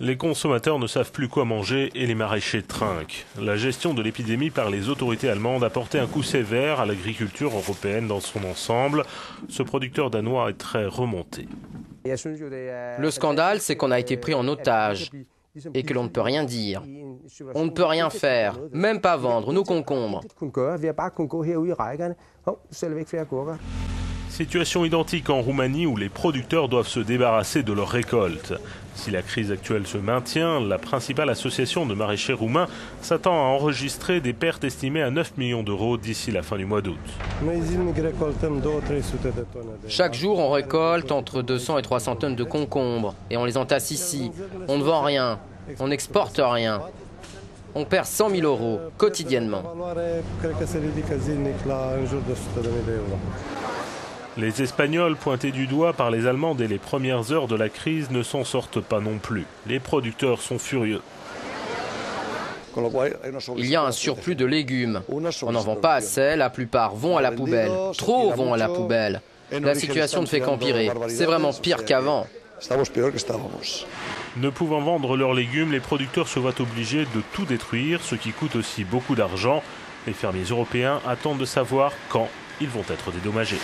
Les consommateurs ne savent plus quoi manger et les maraîchers trinquent. La gestion de l'épidémie par les autorités allemandes a porté un coup sévère à l'agriculture européenne dans son ensemble. Ce producteur danois est très remonté. Le scandale, c'est qu'on a été pris en otage et que l'on ne peut rien dire. On ne peut rien faire, même pas vendre nos concombres. Situation identique en Roumanie où les producteurs doivent se débarrasser de leurs récoltes. Si la crise actuelle se maintient, la principale association de maraîchers roumains s'attend à enregistrer des pertes estimées à 9 millions d'euros d'ici la fin du mois d'août. Chaque jour, on récolte entre 200 et 300 tonnes de concombres et on les entasse ici. On ne vend rien, on n'exporte rien. On perd 100 000 euros quotidiennement. Les Espagnols, pointés du doigt par les Allemands dès les premières heures de la crise, ne s'en sortent pas non plus. Les producteurs sont furieux. Il y a un surplus de légumes. On n'en vend pas assez, la plupart vont à la poubelle. Trop vont à la poubelle. La situation ne fait qu'empirer. C'est vraiment pire qu'avant. Ne pouvant vendre leurs légumes, les producteurs se voient obligés de tout détruire, ce qui coûte aussi beaucoup d'argent. Les fermiers européens attendent de savoir quand ils vont être dédommagés.